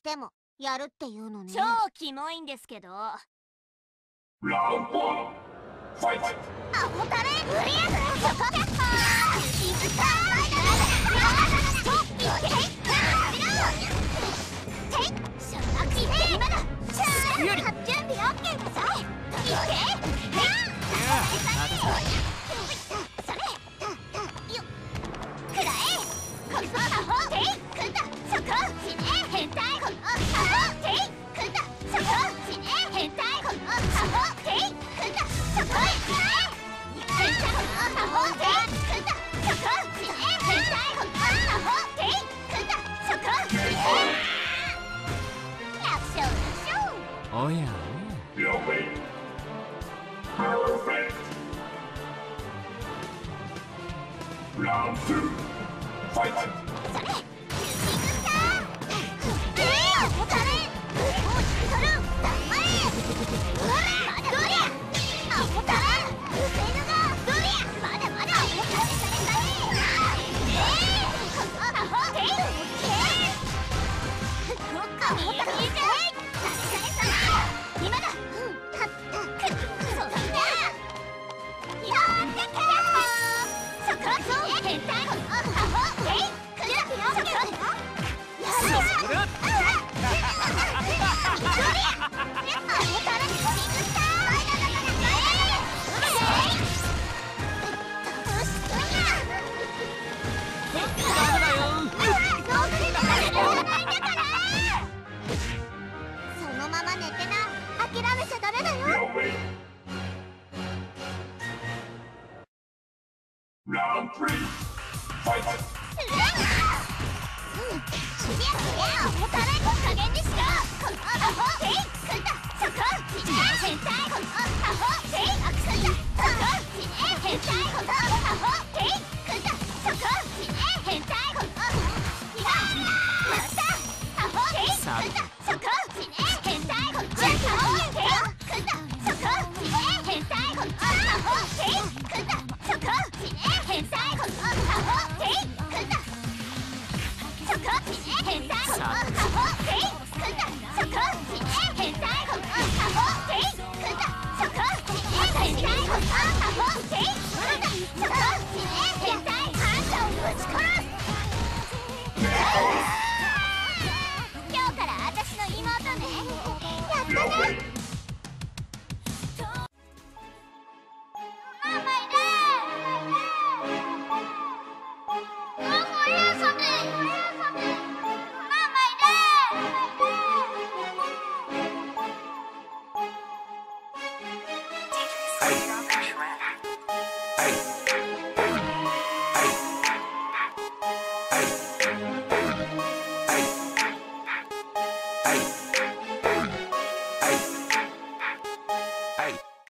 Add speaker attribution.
Speaker 1: してもやるっていうのね。
Speaker 2: 超キモいんですけど。
Speaker 1: ラウンドファイトアホタレリイ
Speaker 3: おや
Speaker 1: おやラウンけ今だ three, fight! 変態
Speaker 4: No way!
Speaker 1: Hey.